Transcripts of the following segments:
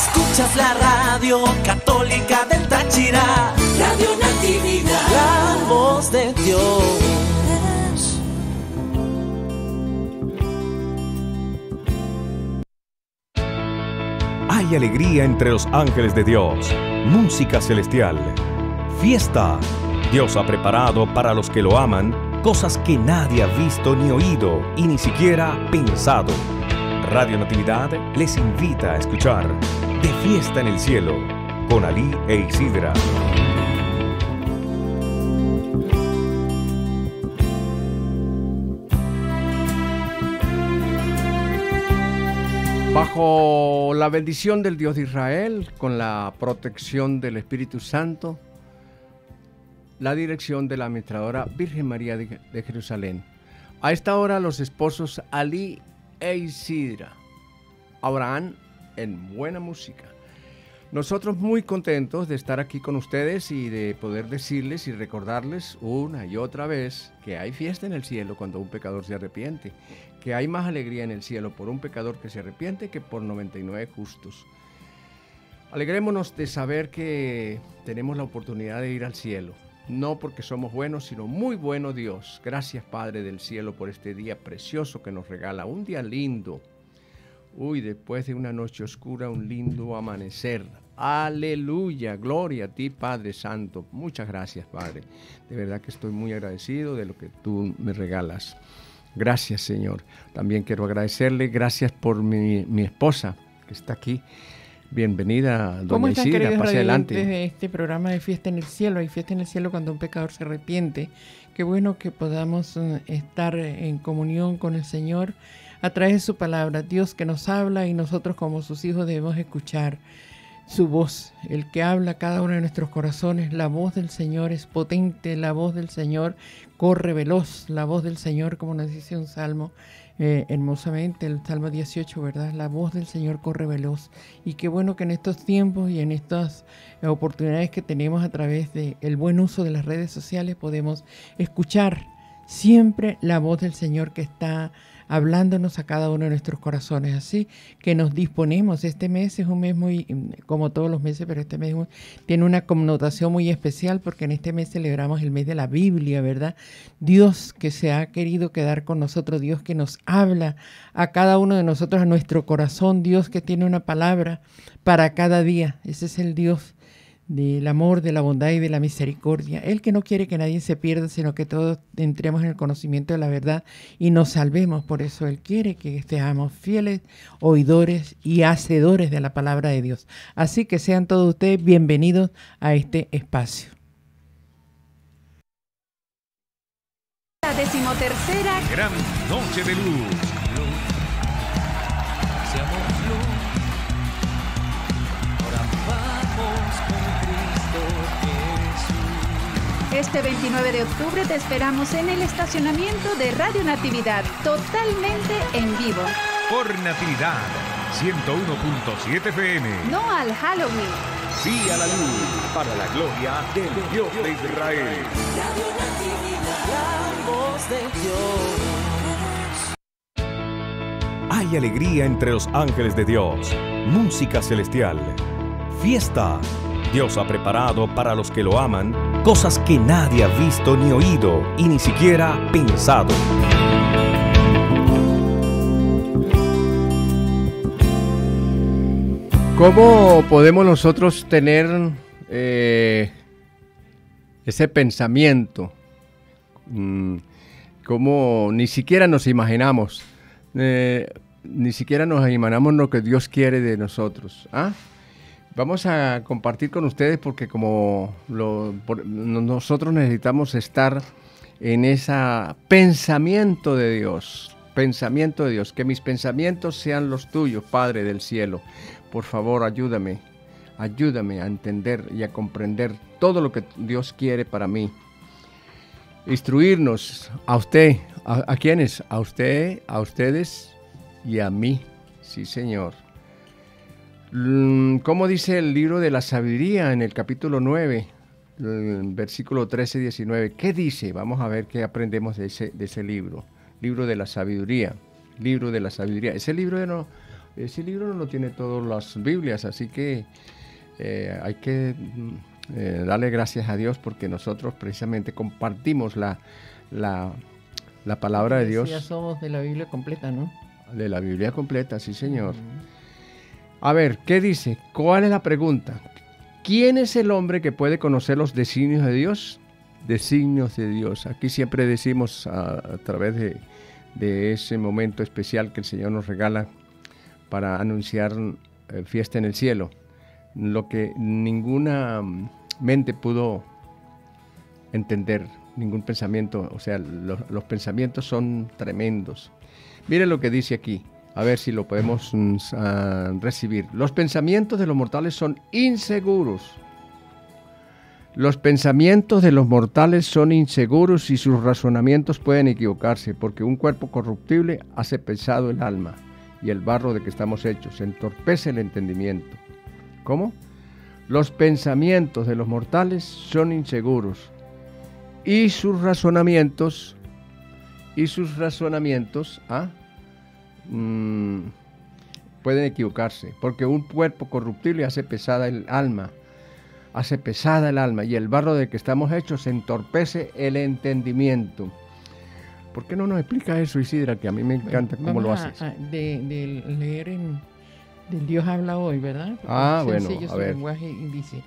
Escuchas la radio católica del Táchira. Radio Natividad. La voz de Dios. Hay alegría entre los ángeles de Dios. Música celestial. Fiesta. Dios ha preparado para los que lo aman cosas que nadie ha visto ni oído y ni siquiera pensado. Radio Natividad les invita a escuchar De Fiesta en el Cielo con Ali e Isidra. Bajo la bendición del Dios de Israel, con la protección del Espíritu Santo, la dirección de la administradora Virgen María de, Jerusalén. A esta hora los esposos Ali e Isidra, Abraham en buena música. Nosotros muy contentos de estar aquí con ustedes y de poder decirles y recordarles una y otra vez que hay fiesta en el cielo cuando un pecador se arrepiente, que hay más alegría en el cielo por un pecador que se arrepiente que por 99 justos. Alegrémonos de saber que tenemos la oportunidad de ir al cielo, no porque somos buenos, sino muy bueno Dios. Gracias Padre del cielo por este día precioso que nos regala, un día lindo. Uy, después de una noche oscura, un lindo amanecer. Aleluya, gloria a ti Padre Santo. Muchas gracias Padre. De verdad que estoy muy agradecido de lo que tú me regalas. Gracias Señor. También quiero agradecerle, gracias por mi, mi esposa que está aquí. Bienvenida, doña ¿Cómo están, Isidra, pase adelante. de este programa de Fiesta en el Cielo? Hay fiesta en el cielo cuando un pecador se arrepiente. Qué bueno que podamos eh, estar en comunión con el Señor a través de su palabra. Dios que nos habla y nosotros como sus hijos debemos escuchar su voz, el que habla a cada uno de nuestros corazones. La voz del Señor es potente, la voz del Señor corre veloz, la voz del Señor, como nos dice un salmo eh, hermosamente, el Salmo 18, ¿verdad? La voz del Señor corre veloz. Y qué bueno que en estos tiempos y en estas oportunidades que tenemos a través del buen uso de las redes sociales podemos escuchar siempre la voz del Señor que está hablándonos a cada uno de nuestros corazones. Así que nos disponemos. Este mes es un mes muy, como todos los meses, pero este mes tiene una connotación muy especial porque en este mes celebramos el mes de la Biblia, ¿verdad? Dios que se ha querido quedar con nosotros, Dios que nos habla a cada uno de nosotros, a nuestro corazón, Dios que tiene una palabra para cada día. Ese es el Dios del amor, de la bondad y de la misericordia. Él que no quiere que nadie se pierda, sino que todos entremos en el conocimiento de la verdad y nos salvemos. Por eso Él quiere que seamos fieles, oidores y hacedores de la palabra de Dios. Así que sean todos ustedes bienvenidos a este espacio. La decimotercera Gran Noche de Luz. Este 29 de octubre te esperamos en el estacionamiento de Radio Natividad, totalmente en vivo. Por Natividad. 101.7 FM. No al Halloween. Sí a la luz. Para la gloria del Dios de Israel. Radio Natividad. La voz de Dios. Hay alegría entre los ángeles de Dios. Música celestial. Fiesta. Dios ha preparado para los que lo aman cosas que nadie ha visto ni oído y ni siquiera pensado. ¿Cómo podemos nosotros tener eh, ese pensamiento? Mm, ¿Cómo ni siquiera nos imaginamos? eh, ni siquiera nos imaginamos lo que Dios quiere de nosotros. ¿ah? Vamos a compartir con ustedes porque como nosotros necesitamos estar en ese pensamiento de Dios, pensamiento de Dios, que mis pensamientos sean los tuyos, Padre del cielo. Por favor, ayúdame, ayúdame a entender y a comprender todo lo que Dios quiere para mí. Instruirnos a usted, a, a quiénes, a usted, a ustedes y a mí. Sí, Señor. Mm, ¿Cómo dice el libro de la sabiduría en el capítulo 9, el versículo 13-19? ¿Qué dice? Vamos a ver qué aprendemos de ese, de ese libro. Libro de la sabiduría. Libro de la sabiduría. Ese libro no, ese libro no lo tiene todas las Biblias, así que eh, hay que mm, eh, darle gracias a Dios porque nosotros precisamente compartimos la, la, la palabra de Dios. Ya somos de la Biblia completa, ¿no? De la Biblia completa, sí señor. A ver, ¿qué dice? ¿Cuál es la pregunta? ¿Quién es el hombre que puede conocer los designios de Dios? Designios de Dios. Aquí siempre decimos a, través de, ese momento especial que el Señor nos regala para anunciar eh, fiesta en el cielo, lo que ninguna mm, mente pudo entender, ningún pensamiento, o sea, lo, los pensamientos son tremendos. Mire lo que dice aquí, a ver si lo podemos uh, recibir. Los pensamientos de los mortales son inseguros. Los pensamientos de los mortales son inseguros y sus razonamientos pueden equivocarse, porque un cuerpo corruptible hace pesado el alma y el barro de que estamos hechos entorpece el entendimiento. ¿Cómo? Los pensamientos de los mortales son inseguros y sus razonamientos y sus razonamientos ¿ah? Mm, pueden equivocarse, porque un cuerpo corruptible hace pesada el alma, hace pesada el alma y el barro de que estamos hechos entorpece el entendimiento. ¿Por qué no nos explica eso, Isidra? Que a mí me encanta cómo lo haces. a- de, de leer en del Dios habla hoy, ¿verdad? Porque Ah, bueno, a ver. lenguaje y dice,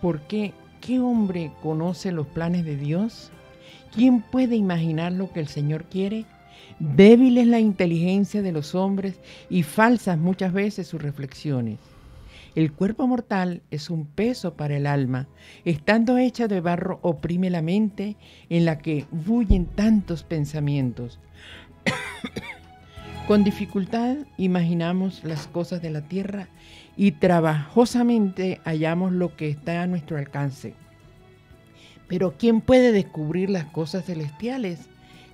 ¿por qué? ¿Qué hombre conoce los planes de Dios? ¿Quién puede imaginar lo que el Señor quiere? Débil es la inteligencia de los hombres y falsas muchas veces sus reflexiones. El cuerpo mortal es un peso para el alma. Estando hecha de barro oprime la mente en la que bullen tantos pensamientos. Con dificultad imaginamos las cosas de la tierra y trabajosamente hallamos lo que está a nuestro alcance. Pero ¿quién puede descubrir las cosas celestiales?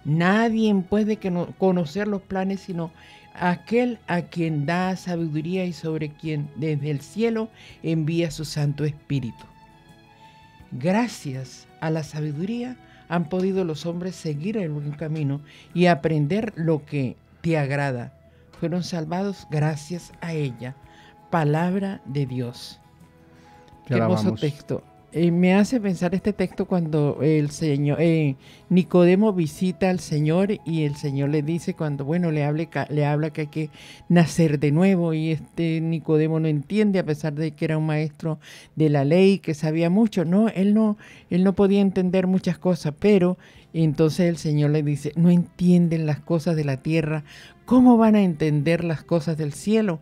Nadie puede que no- conocer los planes sino aquel a quien da sabiduría y sobre quien desde el cielo envía su Santo Espíritu. Gracias a la sabiduría han podido los hombres seguir el buen camino y aprender lo que te agrada. Fueron salvados gracias a ella. Palabra de Dios. Qué hermoso texto. Eh, me hace pensar este texto cuando el Señor, eh, Nicodemo visita al Señor y el Señor le dice cuando, bueno, le, hable, le habla que hay que nacer de nuevo y este Nicodemo no entiende a pesar de que era un maestro de la ley, que sabía mucho. No, él no, él no podía entender muchas cosas, pero entonces el Señor le dice, no entienden las cosas de la tierra, ¿cómo van a entender las cosas del cielo?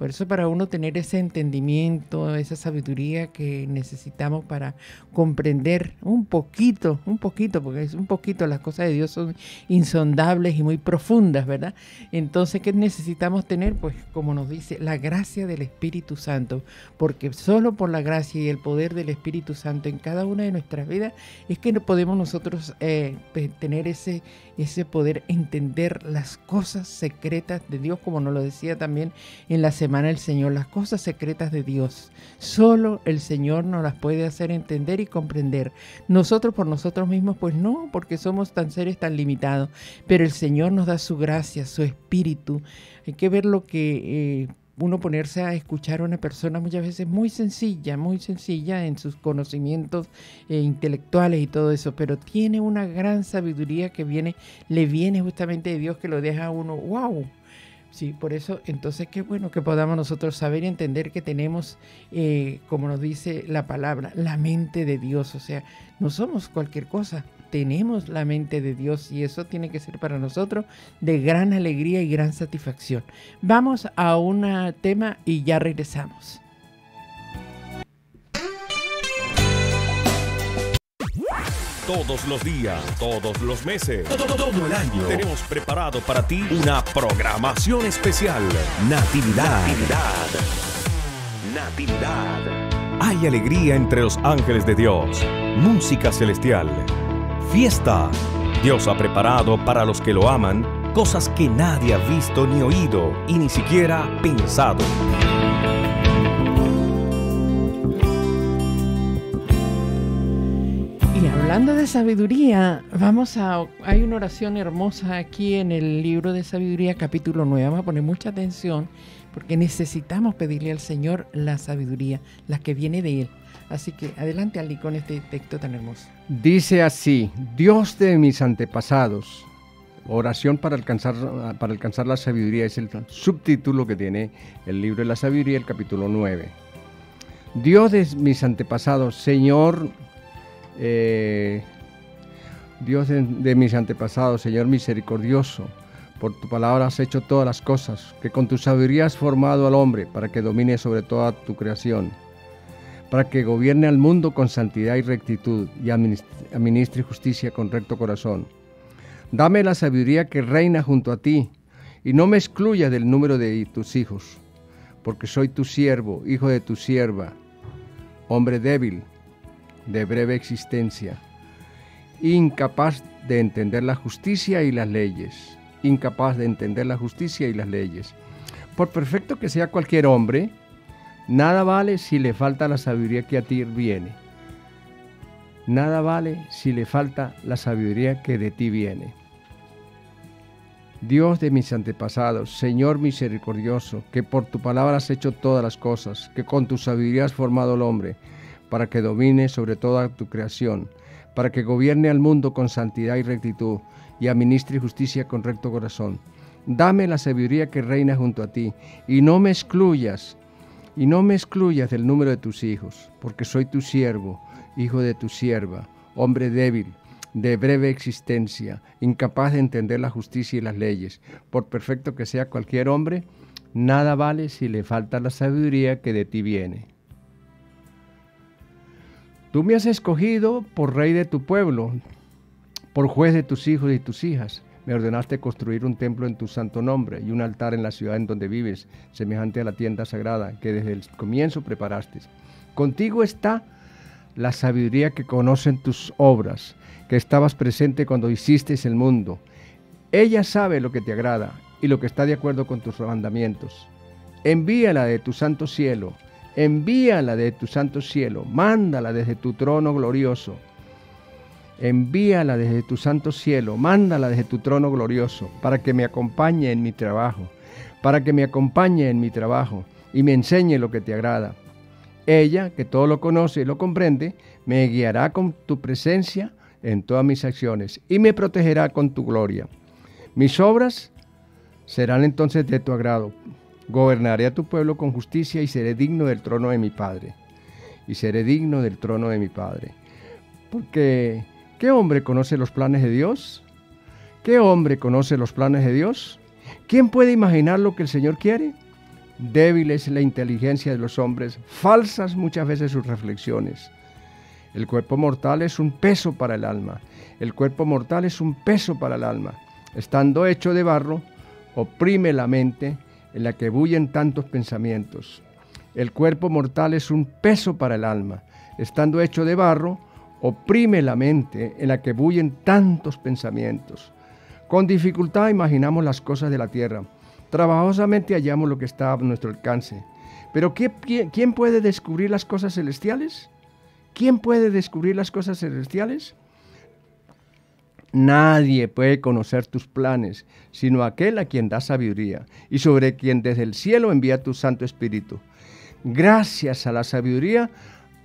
Por eso para uno tener ese entendimiento, esa sabiduría que necesitamos para comprender un poquito, un poquito, porque es un poquito, las cosas de Dios son insondables y muy profundas, ¿verdad? Entonces, ¿qué necesitamos tener? Pues como nos dice, la gracia del Espíritu Santo, porque solo por la gracia y el poder del Espíritu Santo en cada una de nuestras vidas es que no podemos nosotros eh, tener ese, ese poder entender las cosas secretas de Dios, como nos lo decía también en la semana el Señor, las cosas secretas de Dios. Solo el Señor nos las puede hacer entender y comprender. Nosotros por nosotros mismos, pues no, porque somos tan seres tan limitados. Pero el Señor nos da su gracia, su espíritu. Hay que ver lo que... eh, uno ponerse a escuchar a una persona muchas veces muy sencilla, muy sencilla en sus conocimientos eh, intelectuales y todo eso, pero tiene una gran sabiduría que viene, le viene justamente de Dios que lo deja a uno, wow. Sí, por eso, entonces qué bueno que podamos nosotros saber y entender que tenemos, eh, como nos dice la palabra, la mente de Dios. O sea, no somos cualquier cosa, tenemos la mente de Dios y eso tiene que ser para nosotros de gran alegría y gran satisfacción. Vamos a un tema y ya regresamos. Todos los días, todos los meses, todo, todo el año. Tenemos preparado para ti una programación especial. Natividad. Natividad. Natividad. Hay alegría entre los ángeles de Dios. Música celestial. Fiesta. Dios ha preparado para los que lo aman cosas que nadie ha visto ni oído y ni siquiera pensado. Hablando de sabiduría, vamos a. Hay una oración hermosa aquí en el libro de sabiduría, capítulo 9. Vamos a poner mucha atención. porque necesitamos pedirle al Señor la sabiduría, la que viene de Él. Así que adelante, Ali, con este texto tan hermoso. Dice así, Dios de mis antepasados, oración para alcanzar, para alcanzar la sabiduría, es el subtítulo que tiene el libro de la sabiduría, el capítulo 9. Dios de mis antepasados, Señor, eh, Dios de, de mis antepasados, Señor misericordioso, por tu palabra has hecho todas las cosas, que con tu sabiduría has formado al hombre para que domine sobre toda tu creación, para que gobierne al mundo con santidad y rectitud y administ- administre justicia con recto corazón. Dame la sabiduría que reina junto a ti y no me excluya del número de tus hijos, porque soy tu siervo, hijo de tu sierva, hombre débil, de breve existencia, incapaz de entender la justicia y las leyes, incapaz de entender la justicia y las leyes. Por perfecto que sea cualquier hombre, nada vale si le falta la sabiduría que a ti viene. Nada vale si le falta la sabiduría que de ti viene. Dios de mis antepasados, Señor misericordioso, que por tu palabra has hecho todas las cosas, que con tu sabiduría has formado al hombre, para que domine sobre toda tu creación, para que gobierne al mundo con santidad y rectitud, y administre justicia con recto corazón. Dame la sabiduría que reina junto a ti, y no me excluyas, y no me excluyas del número de tus hijos, porque soy tu siervo, hijo de tu sierva, hombre débil, de breve existencia, incapaz de entender la justicia y las leyes. Por perfecto que sea cualquier hombre, nada vale si le falta la sabiduría que de ti viene. Tú me has escogido por rey de tu pueblo, por juez de tus hijos y tus hijas. Me ordenaste construir un templo en tu santo nombre y un altar en la ciudad en donde vives, semejante a la tienda sagrada que desde el comienzo preparaste. Contigo está la sabiduría que conocen tus obras, que estabas presente cuando hiciste el mundo. Ella sabe lo que te agrada y lo que está de acuerdo con tus mandamientos. Envíala de tu santo cielo, envíala de tu santo cielo, mándala desde tu trono glorioso. Envíala desde tu santo cielo, mándala desde tu trono glorioso, para que me acompañe en mi trabajo, para que me acompañe en mi trabajo y me enseñe lo que te agrada. Ella, que todo lo conoce y lo comprende, me guiará con tu presencia en todas mis acciones y me protegerá con tu gloria. Mis obras serán entonces de tu agrado. Gobernaré a tu pueblo con justicia y seré digno del trono de mi Padre. Y seré digno del trono de mi Padre. Porque, ¿qué hombre conoce los planes de Dios? ¿Qué hombre conoce los planes de Dios? ¿Quién puede imaginar lo que el Señor quiere? Débil es la inteligencia de los hombres, falsas muchas veces sus reflexiones. El cuerpo mortal es un peso para el alma. El cuerpo mortal es un peso para el alma. Estando hecho de barro, oprime la mente en la que bullen tantos pensamientos. El cuerpo mortal es un peso para el alma. Estando hecho de barro, oprime la mente en la que bullen tantos pensamientos. Con dificultad imaginamos las cosas de la tierra. Trabajosamente hallamos lo que está a nuestro alcance. Pero ¿qué- quién, quién puede descubrir las cosas celestiales? ¿Quién puede descubrir las cosas celestiales? Nadie puede conocer tus planes, sino aquel a quien da sabiduría y sobre quien desde el cielo envía tu Santo Espíritu. Gracias a la sabiduría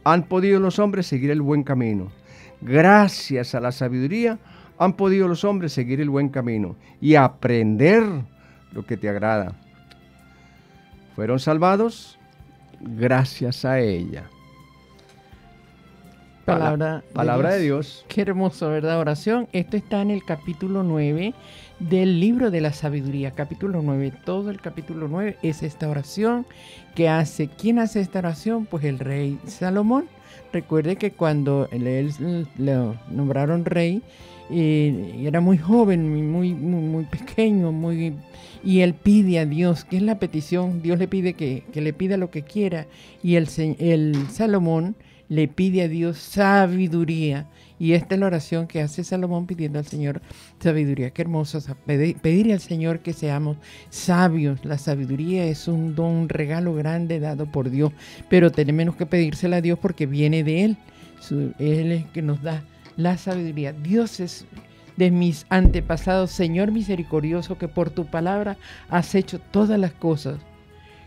han podido los hombres seguir el buen camino. Gracias a la sabiduría han podido los hombres seguir el buen camino y aprender lo que te agrada. Fueron salvados gracias a ella. Palabra, Palabra de Dios. Qué hermoso, ¿verdad? Oración. Esto está en el capítulo 9 del libro de la sabiduría. Capítulo 9. Todo el capítulo 9 es esta oración que hace. ¿Quién hace esta oración? Pues el rey Salomón. Recuerde que cuando él, le nombraron rey, eh, era muy joven, muy, muy, muy pequeño, muy y él pide a Dios, que es la petición, Dios le pide que, que le pida lo que quiera, y el, el Salomón le pide a Dios sabiduría. Y esta es la oración que hace Salomón pidiendo al Señor sabiduría. Qué hermoso pedirle al Señor que seamos sabios. La sabiduría es un don, un regalo grande dado por Dios, pero tenemos que pedírsela a Dios porque viene de Él. Él es el que nos da la sabiduría. Dios es de mis antepasados, Señor misericordioso, que por tu palabra has hecho todas las cosas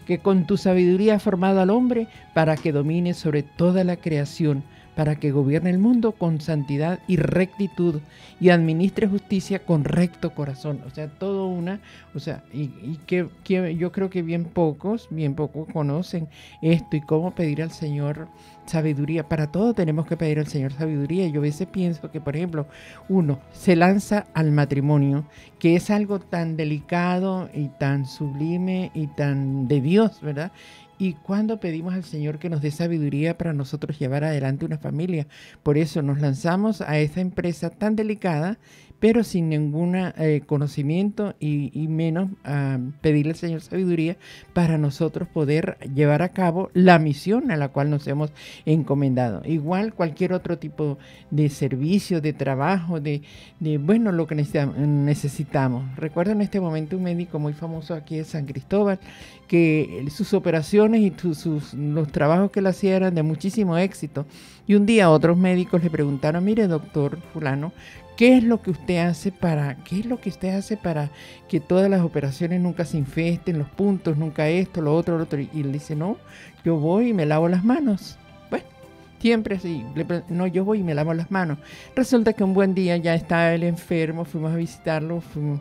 que con tu sabiduría has formado al hombre para que domine sobre toda la creación para que gobierne el mundo con santidad y rectitud y administre justicia con recto corazón. O sea, todo una, o sea, y, que, yo creo que bien pocos, bien pocos conocen esto y cómo pedir al Señor sabiduría. Para todo tenemos que pedir al Señor sabiduría. Yo a veces pienso que, por ejemplo, uno se lanza al matrimonio, que es algo tan delicado y tan sublime y tan de Dios, ¿verdad? y cuando pedimos al Señor que nos dé sabiduría para nosotros llevar adelante una familia. Por eso nos lanzamos a esa empresa tan delicada pero sin ningún eh, conocimiento y, menos ah, pedirle al Señor sabiduría para nosotros poder llevar a cabo la misión a la cual nos hemos encomendado. Igual cualquier otro tipo de servicio, de trabajo, de, bueno, lo que necesitamos. Recuerdo en este momento un médico muy famoso aquí de San Cristóbal que sus operaciones y sus, los trabajos que él hacía eran de muchísimo éxito. Y un día otros médicos le preguntaron, mire doctor fulano, ¿Qué es lo que usted hace para, qué es lo que usted hace para que todas las operaciones nunca se infesten, los puntos, nunca esto, lo otro, lo otro? Y él dice, no, yo voy y me lavo las manos. Bueno, siempre así. No, yo voy y me lavo las manos. Resulta que un buen día ya estaba él enfermo, fuimos a visitarlo, fuimos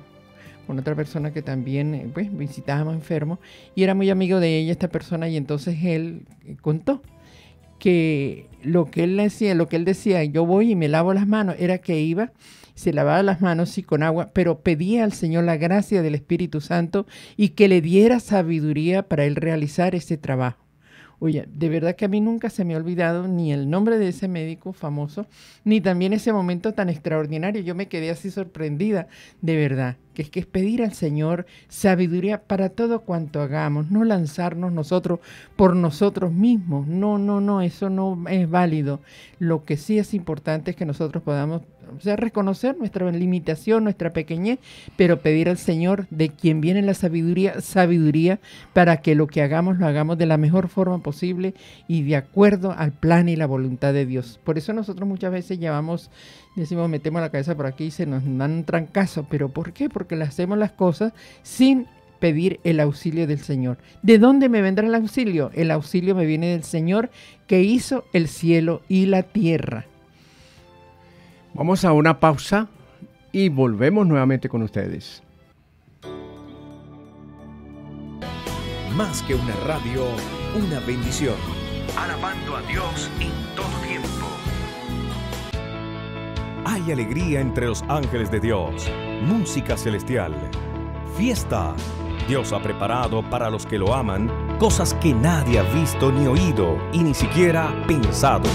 con otra persona que también eh, pues, visitábamos enfermo y era muy amigo de ella esta persona y entonces él eh, contó que lo que él decía, lo que él decía, yo voy y me lavo las manos, era que iba, se lavaba las manos sí con agua, pero pedía al Señor la gracia del Espíritu Santo y que le diera sabiduría para él realizar ese trabajo. Oye, de verdad que a mí nunca se me ha olvidado ni el nombre de ese médico famoso, ni también ese momento tan extraordinario. Yo me quedé así sorprendida, de verdad que es que es pedir al Señor sabiduría para todo cuanto hagamos, no lanzarnos nosotros por nosotros mismos. No, no, no, eso no es válido. Lo que sí es importante es que nosotros podamos sea, reconocer nuestra limitación, nuestra pequeñez, pero pedir al Señor de quien viene la sabiduría, sabiduría para que lo que hagamos lo hagamos de la mejor forma posible y de acuerdo al plan y la voluntad de Dios. Por eso nosotros muchas veces llevamos decimos, metemos la cabeza por aquí y se nos dan un trancazo. ¿Pero por qué? Porque le hacemos las cosas sin pedir el auxilio del Señor. ¿De dónde me vendrá el auxilio? El auxilio me viene del Señor que hizo el cielo y la tierra. Vamos a una pausa y volvemos nuevamente con ustedes. Más que una radio, una bendición. Alabando a Dios en Hay alegría entre los ángeles de Dios, música celestial, fiesta. Dios ha preparado para los que lo aman cosas que nadie ha visto ni oído y ni siquiera pensado.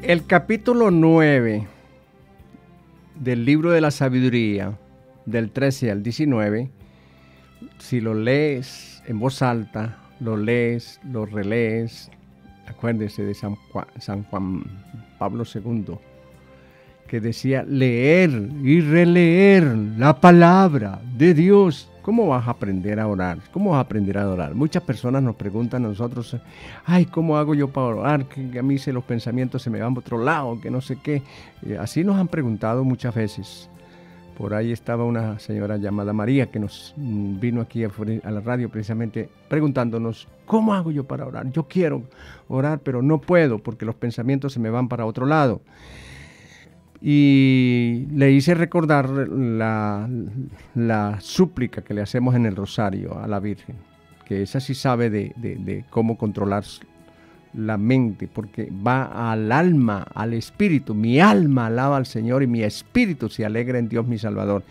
El capítulo 9 del libro de la sabiduría, del 13 al 19, si lo lees en voz alta, lo lees, lo relees, acuérdese de San Juan, Pablo II, que decía leer y releer la palabra de Dios. ¿Cómo vas a aprender a orar? ¿Cómo vas a aprender a orar? Muchas personas nos preguntan a nosotros, ay, ¿cómo hago yo para orar? Que a mí se los pensamientos se me van por otro lado, que no sé qué. Eh, así nos han preguntado muchas veces. Por ahí estaba una señora llamada María que nos mm, vino aquí a, la radio precisamente preguntándonos, ¿cómo hago yo para orar? Yo quiero orar, pero no puedo porque los pensamientos se me van para otro lado. Y le hice recordar la, la súplica que le hacemos en el rosario a la Virgen, que esa sí sabe de, de cómo controlar la mente, porque va al alma, al espíritu. Mi alma alaba al Señor y mi espíritu se alegra en Dios mi Salvador.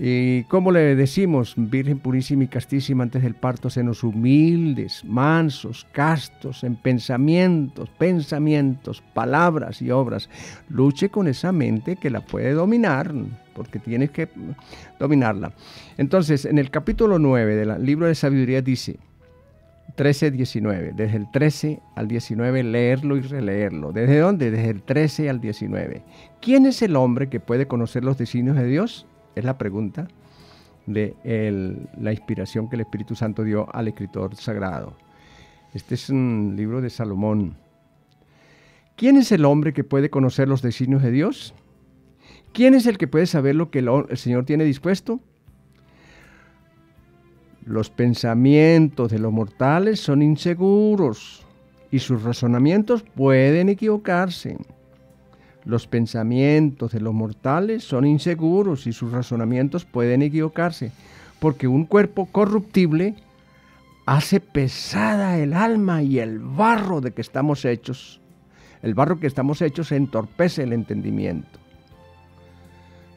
Y como le decimos, Virgen purísima y castísima antes del parto, senos humildes, mansos, castos, en pensamientos, pensamientos, palabras y obras. Luche con esa mente que la puede dominar, porque tienes que dominarla. Entonces, en el capítulo 9 del libro de sabiduría dice, 13, 19. Desde el 13 al 19 leerlo y releerlo. ¿Desde dónde? Desde el 13 al 19. ¿Quién es el hombre que puede conocer los designios de Dios? Es la pregunta de la inspiración que el Espíritu Santo dio al escritor sagrado. Este es un libro de Salomón. ¿Quién es el hombre que puede conocer los designios de Dios? ¿Quién es el que puede saber lo que el, el Señor tiene dispuesto? Los pensamientos de los mortales son inseguros y sus razonamientos pueden equivocarse. Los pensamientos de los mortales son inseguros y sus razonamientos pueden equivocarse, porque un cuerpo corruptible hace pesada el alma y el barro de que estamos hechos. El barro que estamos hechos entorpece el entendimiento.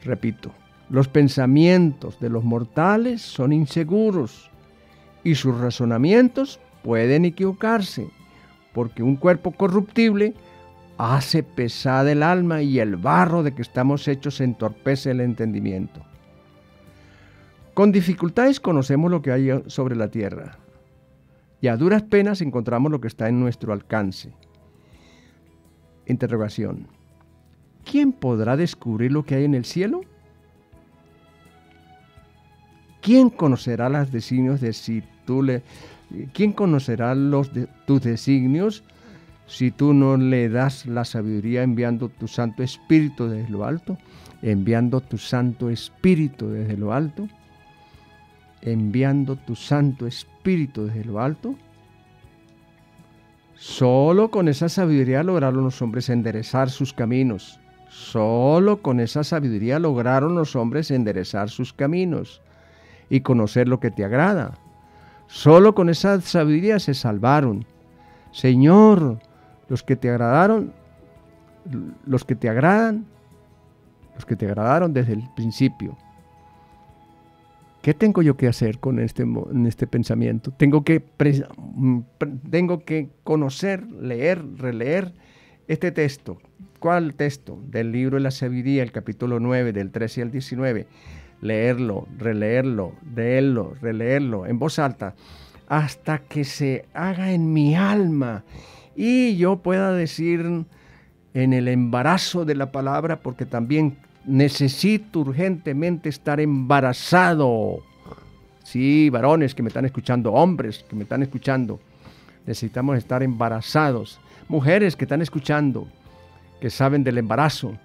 Repito, los pensamientos de los mortales son inseguros y sus razonamientos pueden equivocarse, porque un cuerpo corruptible hace pesada el alma y el barro de que estamos hechos entorpece el entendimiento. Con dificultades conocemos lo que hay sobre la tierra y a duras penas encontramos lo que está en nuestro alcance. Interrogación. ¿Quién podrá descubrir lo que hay en el cielo? ¿Quién conocerá los designios de si tú le... ¿Quién conocerá los tus designios si tú no le das la sabiduría enviando tu Santo Espíritu desde lo alto? Enviando tu Santo Espíritu desde lo alto. Enviando tu Santo Espíritu desde lo alto. Solo con esa sabiduría lograron los hombres enderezar sus caminos. Solo con esa sabiduría lograron los hombres enderezar sus caminos y conocer lo que te agrada. Solo con esa sabiduría se salvaron. Señor, los que te agradaron, los que te agradan, los que te agradaron desde el principio. ¿Qué tengo yo que hacer con este, este pensamiento? Tengo que, tengo que conocer, leer, releer este texto. ¿Cuál texto? Del libro de la sabiduría, el capítulo 9, del 13 al 19 leerlo, releerlo, leerlo, releerlo en voz alta, hasta que se haga en mi alma y yo pueda decir en el embarazo de la palabra, porque también necesito urgentemente estar embarazado. Sí, varones que me están escuchando, hombres que me están escuchando, necesitamos estar embarazados. Mujeres que están escuchando, que saben del embarazo.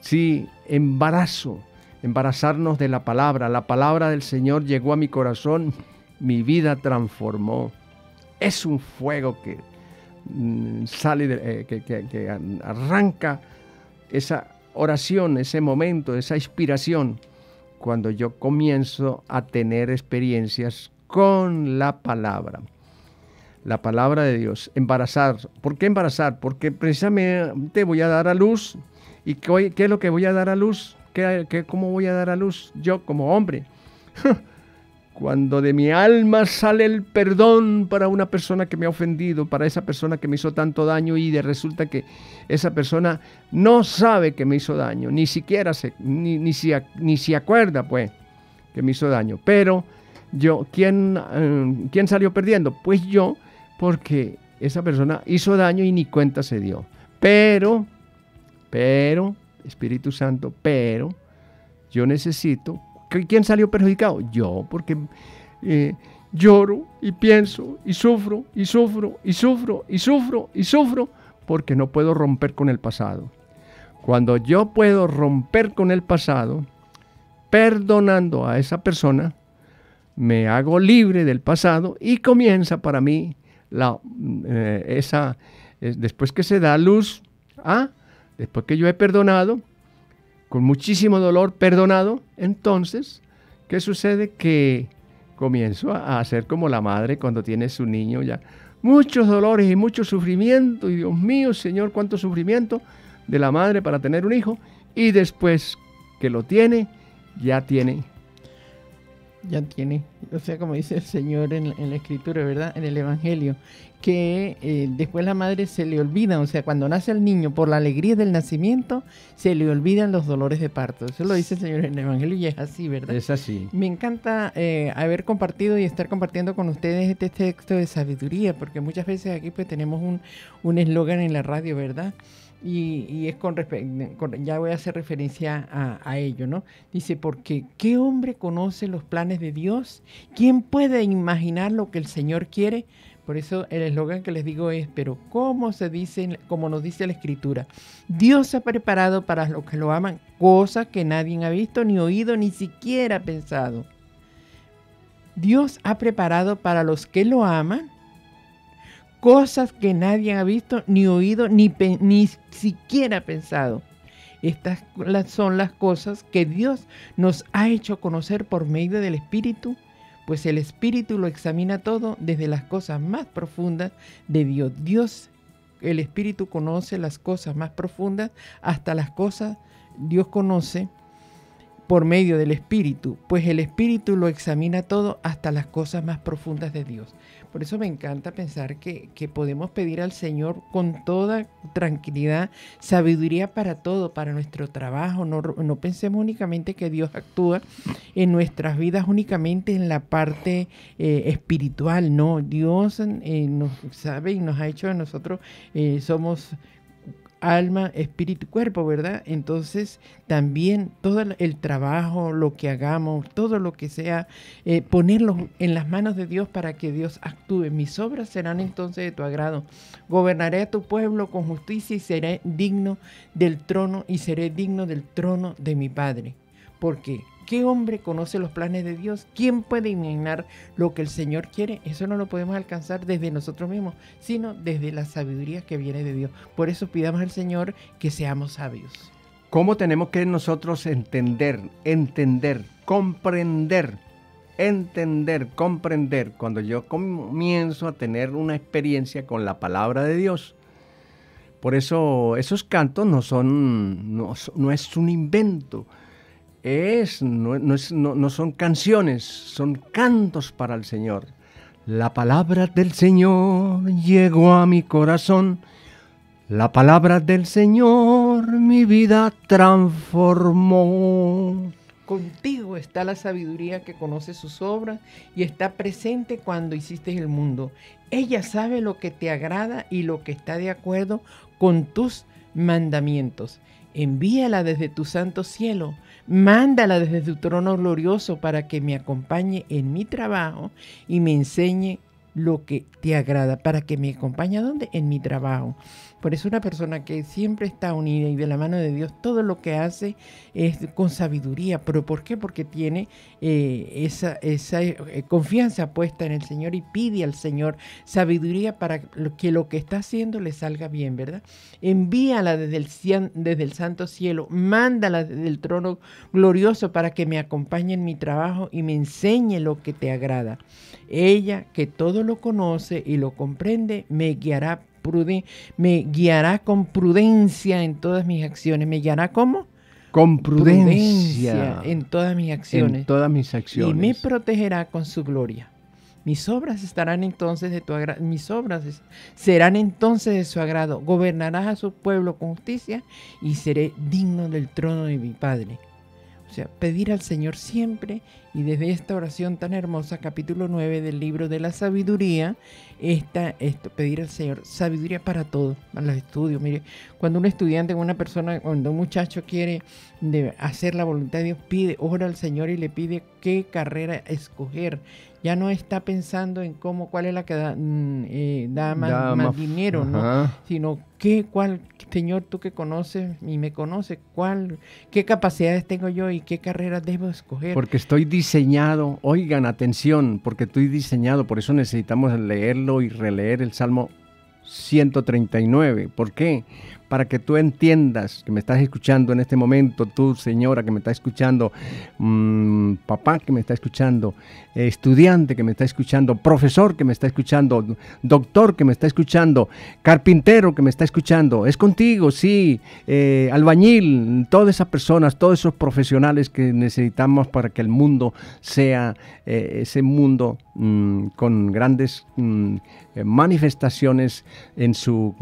Sí, embarazo embarazarnos de la palabra. La palabra del Señor llegó a mi corazón, mi vida transformó. Es un fuego que mm, sale, eh, que, arranca esa oración, ese momento, esa inspiración, cuando yo comienzo a tener experiencias con la palabra. La palabra de Dios, embarazar. ¿Por qué embarazar? Porque precisamente voy a dar a luz. ¿Y qué, qué es lo que voy a dar a luz? Cómo voy a dar a luz yo como hombre? Cuando de mi alma sale el perdón para una persona que me ha ofendido, para esa persona que me hizo tanto daño y de resulta que esa persona no sabe que me hizo daño, ni siquiera se, ni, ni, si, ni se acuerda pues que me hizo daño. Pero yo, ¿quién, eh, ¿quién salió perdiendo? Pues yo, porque esa persona hizo daño y ni cuenta se dio. Pero, pero, Espíritu Santo, pero yo necesito, ¿quién salió perjudicado? Yo, porque eh, lloro y pienso y sufro y sufro y sufro y sufro y sufro porque no puedo romper con el pasado. Cuando yo puedo romper con el pasado, perdonando a esa persona, me hago libre del pasado y comienza para mí la, eh, esa, eh, después que se da luz, ¿ah? Después que yo he perdonado, con muchísimo dolor, perdonado, entonces, ¿qué sucede? Que comienzo a hacer como la madre cuando tiene su niño ya. Muchos dolores y mucho sufrimiento, y Dios mío, Señor, cuánto sufrimiento de la madre para tener un hijo, y después que lo tiene, ya tiene ya tiene, o sea, como dice el Señor en, la Escritura, ¿verdad? En el Evangelio, que eh, después la madre se le olvida, o sea, cuando nace el niño, por la alegría del nacimiento, se le olvidan los dolores de parto. Eso lo dice el Señor en el Evangelio y es así, ¿verdad? Es así. Me encanta eh, haber compartido y estar compartiendo con ustedes este texto de sabiduría, porque muchas veces aquí pues tenemos un eslogan en la radio, ¿verdad? Y, es con, respecto, ya voy a hacer referencia a, ello, ¿no? Dice, porque ¿qué hombre conoce los planes de Dios? ¿Quién puede imaginar lo que el Señor quiere? Por eso el eslogan que les digo es, pero ¿cómo se dice, como nos dice la escritura? Dios ha preparado para los que lo aman cosas que nadie ha visto, ni oído, ni siquiera pensado. Dios ha preparado para los que lo aman cosas que nadie ha visto, ni oído, ni, ni siquiera pensado. Estas son las cosas que Dios nos ha hecho conocer por medio del Espíritu pues el Espíritu lo examina todo desde las cosas más profundas de Dios. Dios, el Espíritu conoce las cosas más profundas hasta las cosas Dios conoce por medio del Espíritu, pues el Espíritu lo examina todo hasta las cosas más profundas de Dios. Por eso me encanta pensar que, podemos pedir al Señor con toda tranquilidad sabiduría para todo, para nuestro trabajo. No, pensemos únicamente que Dios actúa en nuestras vidas únicamente en la parte eh, espiritual, no. Dios eh, nos sabe y nos ha hecho a nosotros, eh, somos alma, espíritu y cuerpo, ¿verdad? Entonces también todo el trabajo, lo que hagamos, todo lo que sea, eh, ponerlo en las manos de Dios para que Dios actúe. Mis obras serán entonces de tu agrado. Gobernaré a tu pueblo con justicia y seré digno del trono y seré digno del trono de mi Padre. Porque ¿Qué hombre conoce los planes de Dios? ¿Quién puede imaginar lo que el Señor quiere? Eso no lo podemos alcanzar desde nosotros mismos, sino desde la sabiduría que viene de Dios. Por eso pidamos al Señor que seamos sabios. ¿Cómo tenemos que nosotros entender, entender, comprender, entender, comprender cuando yo comienzo a tener una experiencia con la palabra de Dios? Por eso esos cantos no son, no, no es un invento es, no, no, son canciones, son cantos para el Señor. La palabra del Señor llegó a mi corazón. La palabra del Señor mi vida transformó. Contigo está la sabiduría que conoce sus obras y está presente cuando hiciste el mundo. Ella sabe lo que te agrada y lo que está de acuerdo con tus mandamientos. Envíala desde tu santo cielo Mándala desde tu trono glorioso para que me acompañe en mi trabajo y me enseñe lo que te agrada, para que me acompañe a dónde? En mi trabajo. Por eso una persona que siempre está unida y de la mano de Dios, todo lo que hace es con sabiduría. ¿Pero por qué? Porque tiene eh, esa, eh, confianza puesta en el Señor y pide al Señor sabiduría para que lo que está haciendo le salga bien, ¿verdad? Envíala desde el, desde el santo cielo, mándala desde el trono glorioso para que me acompañe en mi trabajo y me enseñe lo que te agrada. Ella, que todo lo conoce y lo comprende, me guiará me guiará con prudencia en todas mis acciones. ¿Me guiará cómo? Con prudencia, en todas mis acciones. En todas mis acciones. Y me protegerá con su gloria. Mis obras estarán entonces de tu agrado, mis obras serán entonces de su agrado. Gobernarás a su pueblo con justicia y seré digno del trono de mi Padre. O sea, pedir al Señor siempre y desde esta oración tan hermosa, capítulo 9 del libro de la sabiduría, esta, esto, pedir al Señor sabiduría para todo, para los estudios. Mire, cuando un estudiante, una persona, cuando un muchacho quiere hacer la voluntad de Dios, pide, ora al Señor y le pide qué carrera escoger. Ya no está pensando en cómo, cuál es la que da, mm, eh, más, dinero, ¿no? sino qué, cuál, Señor, tú que conoces y me conoces, cuál, qué capacidades tengo yo y qué carrera debo escoger. Porque estoy diseñado, oigan, atención, porque estoy diseñado, por eso necesitamos leerlo y releer el Salmo 139. ¿Por qué? Para que tú entiendas que me estás escuchando en este momento, tú señora que me está escuchando, mm, papá que me está escuchando, estudiante que me está escuchando, profesor que me está escuchando, doctor que me está escuchando, carpintero que me está escuchando, es contigo, sí, eh, albañil, todas esas personas, todos esos profesionales que necesitamos para que el mundo sea eh, ese mundo mm, con grandes mm, eh, manifestaciones en su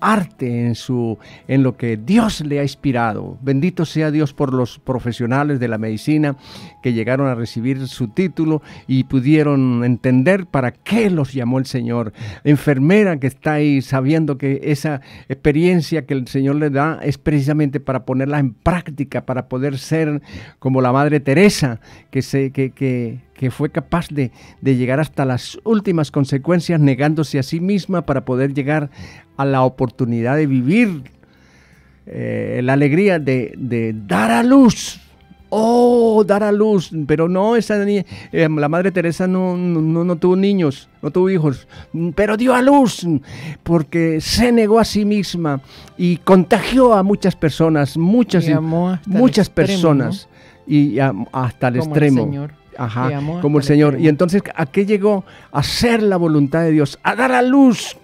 arte, en su en lo que Dios le ha inspirado. Bendito sea Dios por los profesionales de la medicina que llegaron a recibir su título y pudieron entender para qué los llamó el Señor. Enfermera que está ahí sabiendo que esa experiencia que el Señor le da es precisamente para ponerla en práctica, para poder ser como la Madre Teresa, que, se, que, que que fue capaz de, de llegar hasta las últimas consecuencias negándose a sí misma para poder llegar a la oportunidad de vivir eh, la alegría de, de dar a luz. Oh, dar a luz, pero no, esa niña, eh, la madre Teresa no, no, no tuvo niños, no tuvo hijos, pero dio a luz porque se negó a sí misma y contagió a muchas personas, muchas, muchas extremo, personas y a- hasta el Como extremo. Señor. Ajá, como el Señor. Y entonces, ¿a qué llegó? A hacer la voluntad de Dios, a dar a luz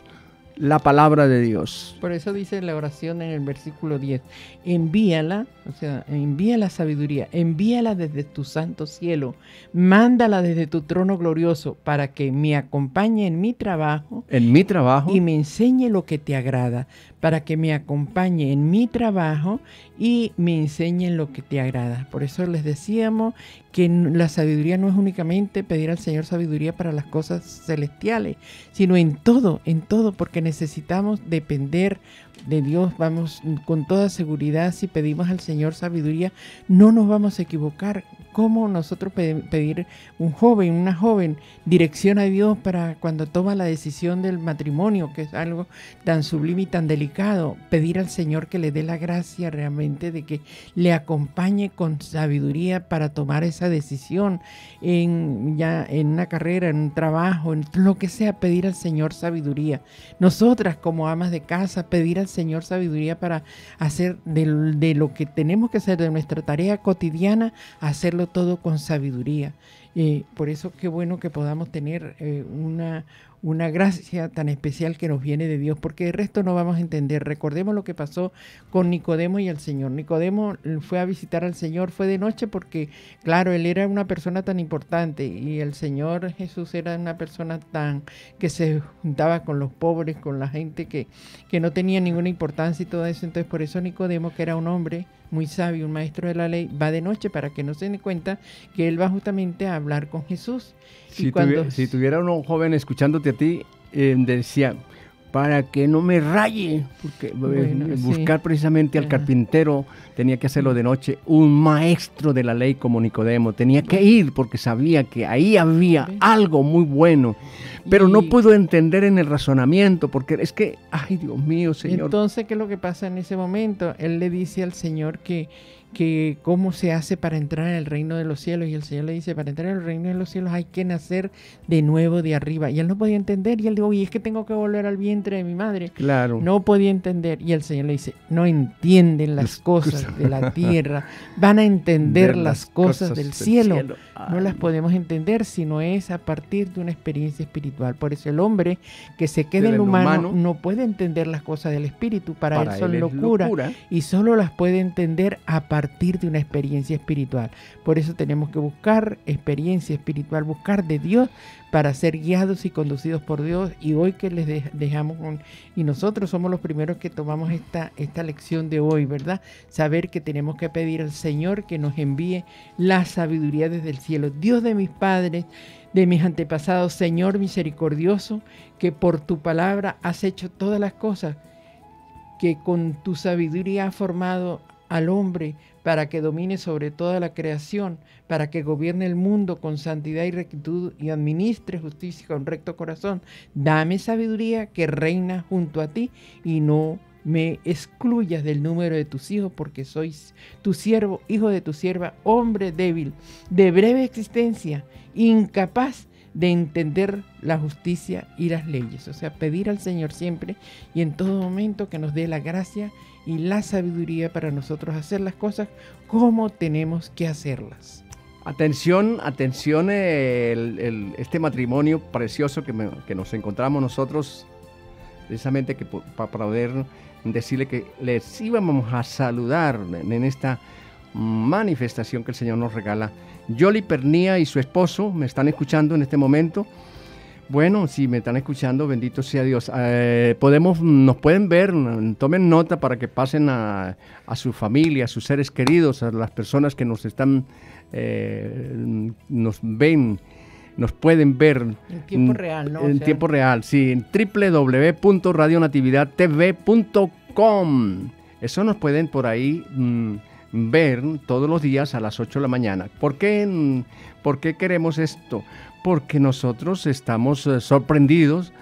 la palabra de Dios. Por eso dice la oración en el versículo 10, envíala, o sea, envía la sabiduría, envíala desde tu santo cielo, mándala desde tu trono glorioso para que me acompañe en mi trabajo En mi trabajo, y me enseñe lo que te agrada, para que me acompañe en mi trabajo y me enseñe en lo que te agrada. Por eso les decíamos que la sabiduría no es únicamente pedir al Señor sabiduría para las cosas celestiales, sino en todo, en todo, porque necesitamos depender de Dios. Vamos con toda seguridad, si pedimos al Señor sabiduría, no nos vamos a equivocar. ¿Cómo nosotros pe- pedir un joven, una joven, dirección a Dios para cuando toma la decisión del matrimonio, que es algo tan sublime y tan delicado, pedir al Señor que le dé la gracia realmente de que le acompañe con sabiduría para tomar esa decisión en ya en una carrera, en un trabajo, en lo que sea, pedir al Señor sabiduría. Nosotras como amas de casa, pedir al Señor sabiduría para hacer de, lo que tenemos que hacer de nuestra tarea cotidiana, hacerlo todo con sabiduría. Eh, por eso qué bueno que podamos tener eh, una, una gracia tan especial que nos viene de Dios, porque el resto no vamos a entender. Recordemos lo que pasó con Nicodemo y el Señor. Nicodemo fue a visitar al Señor, fue de noche porque, claro, él era una persona tan importante y el Señor Jesús era una persona tan que se juntaba con los pobres, con la gente que, que no tenía ninguna importancia y todo eso. Entonces, por eso Nicodemo, que era un hombre muy sabio, un maestro de la ley, va de noche para que no se den cuenta que él va justamente a hablar con Jesús. si, y cuando tuvi- si tuviera un joven escuchándote a ti, eh, decía, para que no me raye, porque eh, sí. buscar precisamente al Ajá. carpintero tenía que hacerlo de noche, un maestro de la ley como Nicodemo, tenía que ir porque sabía que ahí había ¿Ves? algo muy bueno, pero no pudo entender en el razonamiento, porque es que, ay Dios mío, Señor, Entonces, ¿qué es lo que pasa en ese momento? Él le dice al Señor que, que cómo se hace para entrar en el reino de los cielos. Y el Señor le dice, para entrar en el reino de los cielos hay que nacer de nuevo de arriba. Y él no podía entender. Y él dijo, oye, es que tengo que volver al vientre de mi madre. claro. No podía entender. Y el Señor le dice, no entienden las Las cosas cosas. de la tierra. Van a entender Ver las cosas, del cielo. No Ay. las podemos entender si no es a partir de una experiencia espiritual. Por eso el hombre que se queda en humano, humano, no puede entender las cosas del espíritu. Para, Para él son él locura, locura. y solo las puede entender a partir de una experiencia espiritual. Por eso tenemos que buscar experiencia espiritual, buscar de Dios para ser guiados y conducidos por Dios. Y hoy que les de- dejamos y nosotros somos los primeros que tomamos esta, esta lección de hoy, ¿verdad? Saber que tenemos que pedir al Señor que nos envíe la sabiduría desde el cielo. Dios de mis padres, de mis antepasados, Señor misericordioso, que por tu palabra has hecho todas las cosas, que con tu sabiduría has formado al hombre para que domine sobre toda la creación, para que gobierne el mundo con santidad y rectitud y administre justicia con recto corazón. Dame sabiduría que reina junto a ti y no me excluyas del número de tus hijos, porque soy tu siervo, hijo de tu sierva, hombre débil, de breve existencia, incapaz de entender la justicia y las leyes. O sea, pedir al Señor siempre y en todo momento que nos dé la gracia y la sabiduría para nosotros hacer las cosas como tenemos que hacerlas. Atención, atención, el- el- este matrimonio precioso que, me- que nos encontramos nosotros, precisamente que para poder decirle que les íbamos a saludar en esta manifestación que el Señor nos regala. Yoli Pernía y su esposo me están escuchando en este momento. Bueno, si me están escuchando, bendito sea Dios. Eh, podemos, nos pueden ver, tomen nota para que pasen a, a su familia, a sus seres queridos, a las personas que nos están, eh, nos ven, nos pueden ver. En tiempo real, ¿no? O En sea, tiempo real, sí, en www.radionatividadtv.com. Eso nos pueden por ahí mm, ver todos los días a las 8 de la mañana. ¿Por qué, mm, por qué queremos esto? Porque nosotros estamos eh, sorprendidos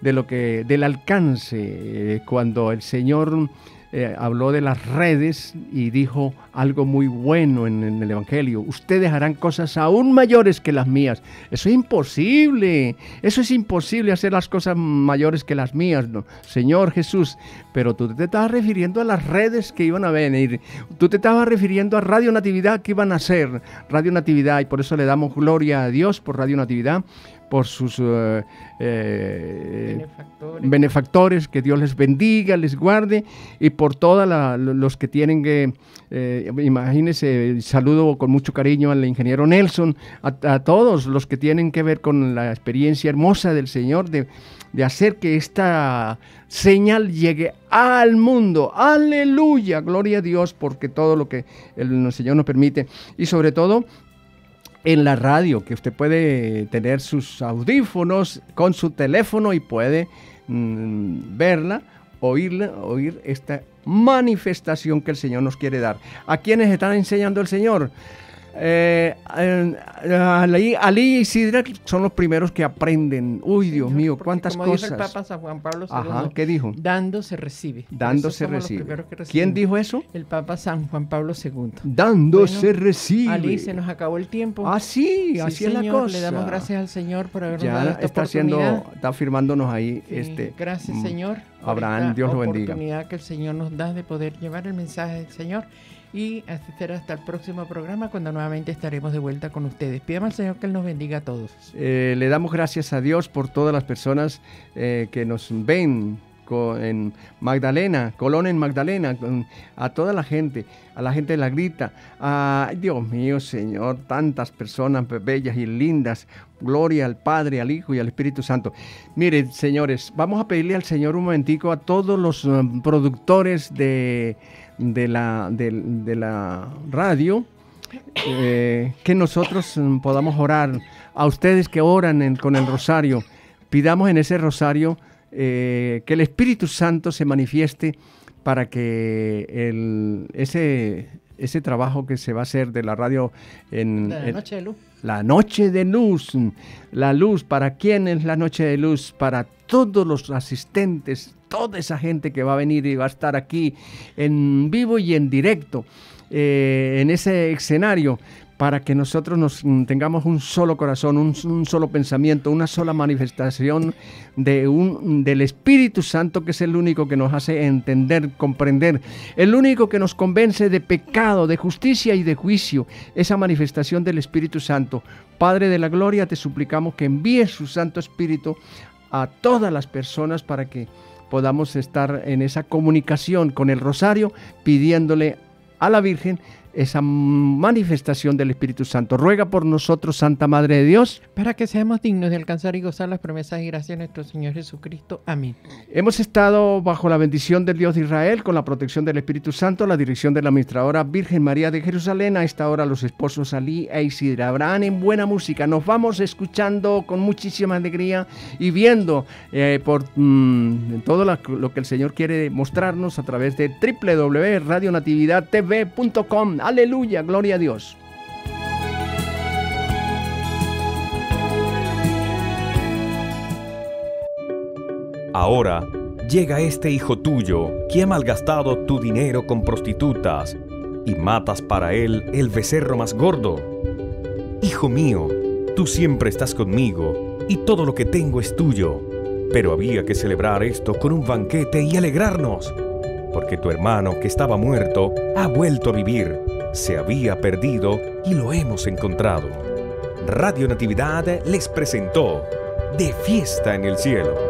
de lo que, del alcance eh, cuando el Señor eh, habló de las redes y dijo algo muy bueno en, el Evangelio. Ustedes harán cosas aún mayores que las mías. Eso es imposible. Eso es imposible hacer las cosas mayores que las mías, ¿no? Señor Jesús. Pero tú te estabas refiriendo a las redes que iban a venir. Tú te estabas refiriendo a Radio Natividad que iban a hacer. Radio Natividad. Y por eso le damos gloria a Dios por Radio Natividad por sus eh, benefactores. benefactores. que Dios les bendiga, les guarde, y por todos los que tienen que, eh, imagínense, saludo con mucho cariño al ingeniero Nelson, a, a, todos los que tienen que ver con la experiencia hermosa del Señor de, de hacer que esta señal llegue al mundo. Aleluya, gloria a Dios, porque todo lo que el Señor nos permite, y sobre todo en la radio, que usted puede tener sus audífonos con su teléfono y puede mmm, verla, oírla, oír esta manifestación que el Señor nos quiere dar. ¿A quiénes están enseñando el Señor? Eh, eh, Ali, Ali, y Sidra son los primeros que aprenden. Uy, Dios mío, cuántas como cosas. Dijo el Papa San Juan Pablo II, Ajá, ¿qué dijo? Dando se recibe. Dando se recibe. ¿Quién dijo eso? El Papa San Juan Pablo II. Dando bueno, se recibe. Ali, se nos acabó el tiempo. Ah, sí, sí así señor, es la cosa. Le damos gracias al Señor por habernos ya dado esta está haciendo, está firmándonos ahí. Sí, este, gracias, Señor. Abraham, Dios lo bendiga. La oportunidad que el Señor nos da de poder llevar el mensaje del Señor y asistir hasta el próximo programa cuando nuevamente estaremos de vuelta con ustedes. Pidamos al Señor que nos bendiga a todos. Eh, le damos gracias a Dios por todas las personas eh, que nos ven en Magdalena, Colón en Magdalena, a toda la gente, a la gente de la grita. Ay, Dios mío, Señor, tantas personas bellas y lindas. Gloria al Padre, al Hijo y al Espíritu Santo. Miren, señores, vamos a pedirle al Señor un momentico a todos los um, productores de, de, la, de, la radio. Eh, que nosotros um, podamos orar a ustedes que oran con el rosario. Pidamos en ese rosario eh, que el Espíritu Santo se manifieste para que ese, ese trabajo que se va a hacer de la radio en la noche de luz. La noche de luz, la luz, ¿para quién es la noche de luz? Para todos los asistentes, toda esa gente que va a venir y va a estar aquí en vivo y en directo, eh, en ese escenario, para que nosotros nos tengamos un solo corazón, un, un, solo pensamiento, una sola manifestación de un, del Espíritu Santo, que es el único que nos hace entender, comprender, el único que nos convence de pecado, de justicia y de juicio, esa manifestación del Espíritu Santo. Padre de la Gloria, te suplicamos que envíes su Santo Espíritu a todas las personas para que podamos estar en esa comunicación con el rosario, pidiéndole a la Virgen esa manifestación del Espíritu Santo. Ruega por nosotros, Santa Madre de Dios. Para que seamos dignos de alcanzar y gozar las promesas y gracias de nuestro Señor Jesucristo. Amén. Hemos estado bajo la bendición del Dios de Israel, con la protección del Espíritu Santo, la dirección de la administradora Virgen María de Jerusalén. A esta hora los esposos Ali e Isidra Abraham en buena música. Nos vamos escuchando con muchísima alegría y viendo eh, por mmm, todo la, lo que el Señor quiere mostrarnos a través de www.radionatividadtv.com. Aleluya, gloria a Dios. Ahora llega este hijo tuyo que ha malgastado tu dinero con prostitutas y matas para él el becerro más gordo. Hijo mío, tú siempre estás conmigo y todo lo que tengo es tuyo. Pero había que celebrar esto con un banquete y alegrarnos, porque tu hermano que estaba muerto ha vuelto a vivir se había perdido y lo hemos encontrado. Radio Natividad les presentó De Fiesta en el Cielo.